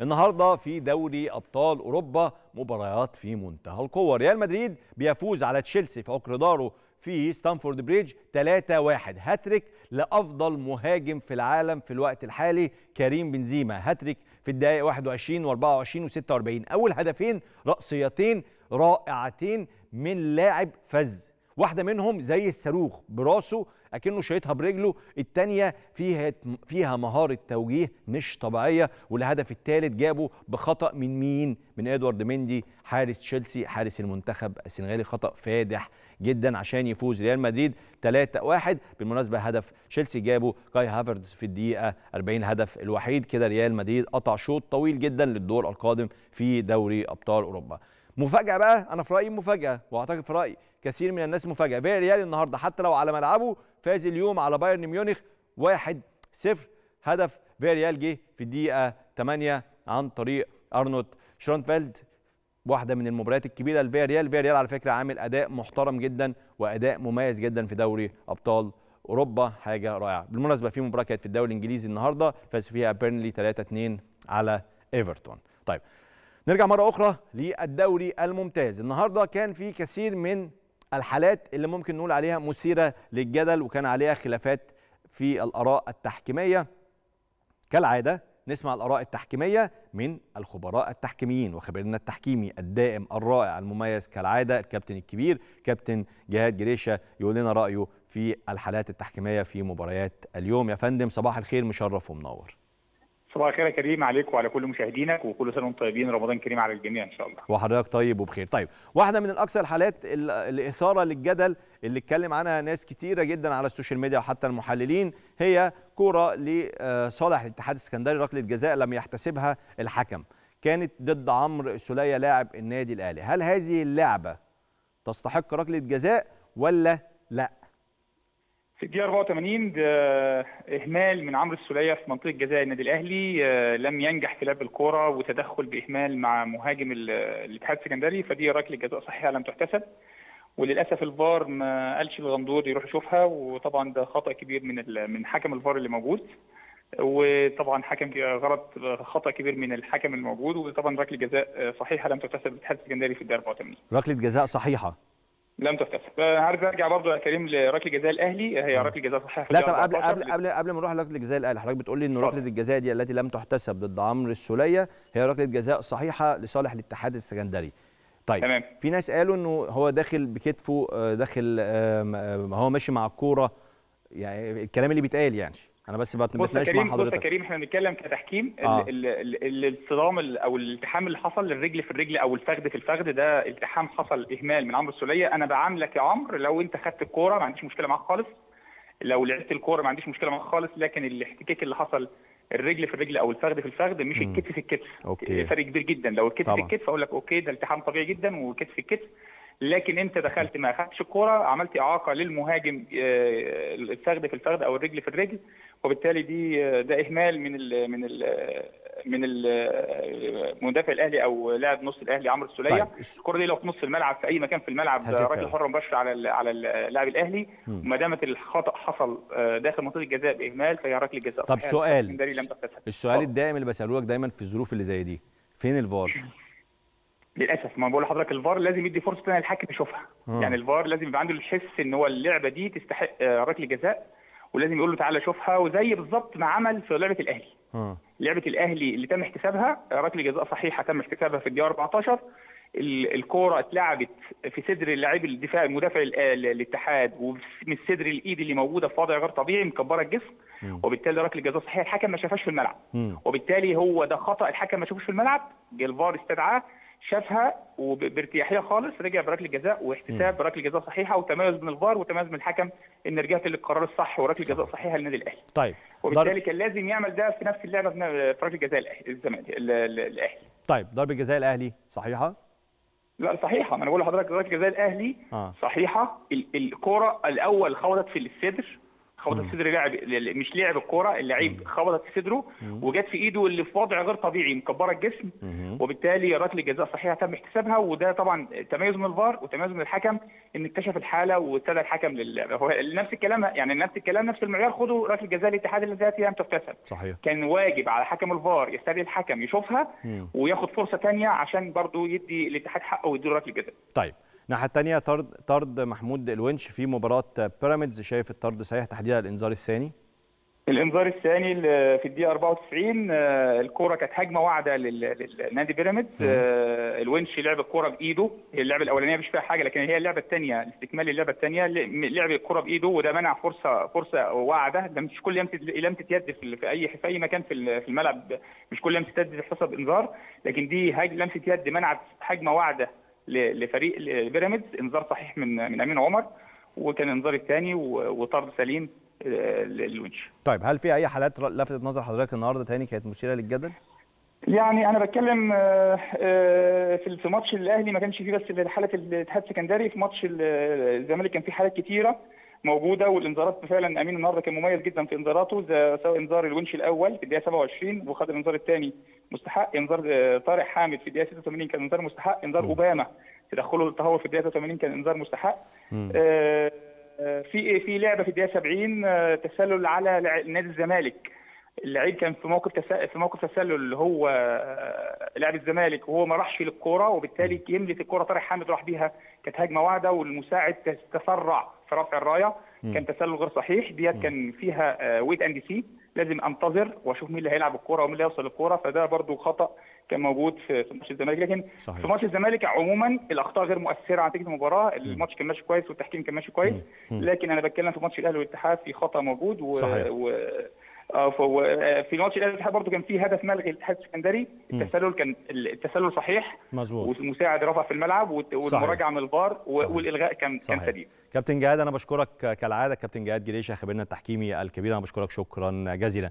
النهارده في دوري أبطال أوروبا مباريات في منتهى القوة. ريال مدريد بيفوز على تشيلسي في عقر داره في ستامفورد بريدج 3-1 هاتريك لأفضل مهاجم في العالم في الوقت الحالي كريم بنزيما. هاتريك في الدقائق 21 و24 و46 أول هدفين رأسيتين رائعتين من لاعب فذ. واحدة منهم زي الصاروخ براسه أكنه شايطها برجله. الثانية فيها فيها مهارة توجيه مش طبيعية والهدف الثالث جابه بخطأ من مين؟ من إدوارد مندي حارس تشيلسي حارس المنتخب السنغالي. خطأ فادح جدا عشان يفوز ريال مدريد. 3-1 بالمناسبة هدف تشيلسي جابه كاي هافرز في الدقيقة 40 هدف الوحيد كده ريال مدريد قطع شوط طويل جدا للدور القادم في دوري أبطال أوروبا. مفاجأة بقى أنا في رأيي مفاجأة وأعتقد في رأي كثير من الناس مفاجأة. فيا ريال النهارده حتى لو على ملعبه فاز اليوم على بايرن ميونخ 1-0 هدف فيا ريال جه في الدقيقة 8 عن طريق أرنولد جرونفيلد واحدة من المباريات الكبيرة لفيا ريال. فيا ريال على فكرة عامل أداء محترم جدا وأداء مميز جدا في دوري أبطال أوروبا. حاجة رائعة. بالمناسبة في مباراه كانت في الدوري الإنجليزي النهارده فاز فيها بيرنلي 3-2 على إيفرتون. طيب نرجع مرة أخرى للدوري الممتاز. النهارده كان في كثير من الحالات اللي ممكن نقول عليها مثيرة للجدل وكان عليها خلافات في الآراء التحكيمية. كالعادة نسمع الآراء التحكيمية من الخبراء التحكيميين وخبيرنا التحكيمي الدائم الرائع المميز كالعادة الكابتن الكبير كابتن جهاد جريشة يقول لنا رأيه في الحالات التحكيمية في مباريات اليوم. يا فندم صباح الخير مشرف ومنور. صباح الخير يا كريم عليك وعلى كل مشاهدينك وكل سنة وأنتم طيبين. رمضان كريم على الجميع إن شاء الله. وحضرتك طيب وبخير. طيب واحدة من الاكثر الحالات الإثارة للجدل اللي اتكلم عنها ناس كتيرة جدا على ال social media وحتى المحللين هي كورة لصالح الاتحاد السكندري ركلة جزاء لم يحتسبها الحكم. كانت ضد عمرو السولية لاعب النادي الأهلي. هل هذه اللعبة تستحق ركلة جزاء ولا لا؟ في الدقيقة 84 ده إهمال من عمرو السولية في منطقة جزاء النادي الأهلي لم ينجح في لعب الكورة وتدخل بإهمال مع مهاجم الاتحاد السكندري فدي ركلة جزاء صحيحة لم تحتسب وللأسف الفار ما قالش الغندور يروح يشوفها وطبعا ده خطأ كبير من من حكم الفار اللي موجود وطبعا حكم غلط خطأ كبير من الحكم الموجود وطبعا ركلة جزاء صحيحة لم تحتسب الاتحاد السكندري في الدقيقة 84 ركلة جزاء صحيحة. لم تحتسب عارف أرجع برضه يا كريم لركلة جزاء الأهلي. هي ركلة جزاء صحيحة لا طب قبل قبل قبل قبل ما نروح لركلة جزاء الأهلي حضرتك بتقول لي إن ركلة الجزاء دي التي لم تحتسب ضد عمرو السولية هي ركلة جزاء صحيحة لصالح الاتحاد السكندري. طيب تمام. في ناس قالوا إنه هو داخل بكتفه داخل هو ماشي مع الكورة يعني الكلام اللي بيتقال يعني. أنا بس بتناقش مع حضرتك بص كريم إحنا بنتكلم كتحكيم آه. الالتضام أو الالتحام اللي حصل للرجل في الرجل أو الفخذ في الفخذ ده التحام حصل إهمال من عمرو السولية أنا بعاملك يا عمرو لو أنت خدت الكورة ما عنديش مشكلة معاك خالص لو لعبت الكورة ما عنديش مشكلة معاك خالص لكن الاحتكاك اللي حصل الرجل في الرجل أو الفخذ في الفخذ مش. الكتف في الكتف OK. فرق كبير جدا لو الكتف في. الكتف أقول لك OK ده التحام طبيعي جدا والكتف في الكتف لكن أنت دخلت ما اخدتش الكورة عملت إعاقة للمهاجم آه، الفخذ في الفخذ أو الرجل في الرجل وبالتالي دي آه، ده إهمال من ال من ال من ال مدافع الأهلي أو لاعب نص الأهلي عمرو السولية طيب. الكرة دي لو في نص الملعب في أي مكان في الملعب هصفرها. ركله حره مباشره على ال- على اللاعب الأهلي. وما دامت الخطأ حصل آه، داخل منطقة الجزاء بإهمال فهي ركله جزاء طب. سؤال. السؤال. الدائم اللي بساله لك دايما في الظروف اللي زي دي فين الفار للأسف ما بقول لحضرتك الفار لازم يدي فرصة ثانية للحكم يشوفها آه. يعني الفار لازم يبقى عنده الحس إن هو اللعبة دي تستحق آه، ركله جزاء ولازم يقول له تعالى شوفها وزي بالظبط ما عمل في لعبة الأهلي. آه. لعبة الأهلي اللي تم احتسابها آه، ركلة جزاء صحيحة تم احتسابها في الدقيقة 14 ال- الكورة اتلعبت في صدر اللاعب الدفاع المدافع ال- ال- الاتحاد ومن صدر الإيد اللي موجودة في وضع غير طبيعي مكبرة الجسم. وبالتالي ركلة جزاء صحيحة الحكم ما شافهاش في الملعب. وبالتالي هو ده خطأ الحكم ما شافوش في الملعب. الفار استدعاه. شافها وبارتياحية خالص رجع بركلة جزاء واحتساب ركله جزاء صحيحة وتميز من الفار وتميز من الحكم إن رجعت للقرار الصح وركلة جزاء صحيحة للنادي الأهلي. طيب. وبالتالي كان لازم يعمل ده في نفس اللعبة في ركله جزاء الزمالك ال- ال- الأهلي. طيب ضربة جزاء الأهلي صحيحة؟ لا صحيحة. ما أنا بقول لحضرتك ركله جزاء الأهلي آه. صحيحة. ال- الكره الأول خبطت في الصدر. خبطت صدر لاعب مش لعب الكورة اللعيب خبطت في صدره وجت في إيده اللي في وضع غير طبيعي مكبرة الجسم. وبالتالي ركلة جزاء صحيحة تم احتسابها وده طبعا تميز من الفار وتميز من الحكم إن اكتشف الحالة وابتدى الحكم لل هو نفس الكلام يعني نفس الكلام نفس المعيار. خدوا ركلة جزاء الاتحاد الذاتي لم تحتسب صحيح. كان واجب على حكم الفار يستدعي الحكم يشوفها. وياخد فرصة ثانية عشان برضه يدي الاتحاد حقه ويديله ركلة جزاء. طيب. الناحية الثانية طرد طرد محمود الونش في مباراة بيراميدز شايف الطرد صحيح تحديدا الإنذار الثاني؟ الإنذار الثاني في الدقيقة 94 آه، الكورة كانت هجمة واعدة لل- للنادي بيراميدز. آه، الونش لعب الكورة بإيده. هي اللعبة الأولانية مش فيها حاجة لكن هي اللعبة الثانية استكمال اللعبة الثانية لعب الكورة بإيده وده منع فرصه فرصة واعدة. ده مش كل لمسه يد في اي في أي مكان في ال- في الملعب مش كل لمسه يد تحسب إنذار. لكن دي لمسه يد منعت هجمة واعدة لفريق بيراميدز انذار صحيح من من أمين عمر وكان الانذار الثاني وطرد سليم آه، للونش طيب هل في أي حالات لفتت نظر حضرتك النهارده تاني كانت مثيرة للجدل؟ يعني أنا بتكلم آه، آه، في في ماتش الأهلي ما كانش فيه بس حالة الاتحاد السكندري في ماتش ال- الزمالك كان في حالات كتيرة. موجودة والانذارات فعلا أمين النهارده كان مميز جدا في انذاراته زي- سواء انذار الونش الأول في الدقيقة 27 وخد الانذار الثاني مستحق انذار آه، طارق حامد في الدقيقة 86 كان انذار مستحق انذار أوباما تدخله للتهور في الدقيقة 83 كان انذار مستحق. آه، آه، في في لعبة في الدقيقة 70 آه، تسلل على نادي الزمالك. اللعيب كان في موقف. في موقف تسلل اللي هو آه، لاعب الزمالك وهو ما راحش للكورة وبالتالي يملك الكورة طارق حامد راح بيها كانت هجمة واعده والمساعد تس- تسرع في رفع الراية. كان تسلل غير صحيح. ديت كان فيها wait and see لازم انتظر واشوف مين اللي هيلعب الكورة ومين اللي هيوصل للكورة. فده برضو خطأ كان موجود في في ماتش الزمالك. لكن صحيح. في ماتش الزمالك عموما الأخطاء غير مؤثرة على نتيجه المباراة. الماتش كان ماشي كويس والتحكيم كان ماشي كويس. لكن أنا بتكلم في ماتش الأهلي والاتحاد في خطأ موجود و... صحيح. و... آه، آه، في ماتش الاهلي والاتحاد برضه كان في هدف ملغي للاتحاد السكندري. التسلل كان التسلل صحيح. مظبوط. والمساعد رفع في الملعب والمراجعة من الفار. والإلغاء كان كان صحيح. سليم. كابتن جهاد أنا بشكرك كالعادة. كابتن جهاد جريشة خبيرنا التحكيمي الكبير أنا بشكرك شكرا جزيلا.